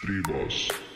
Tribas.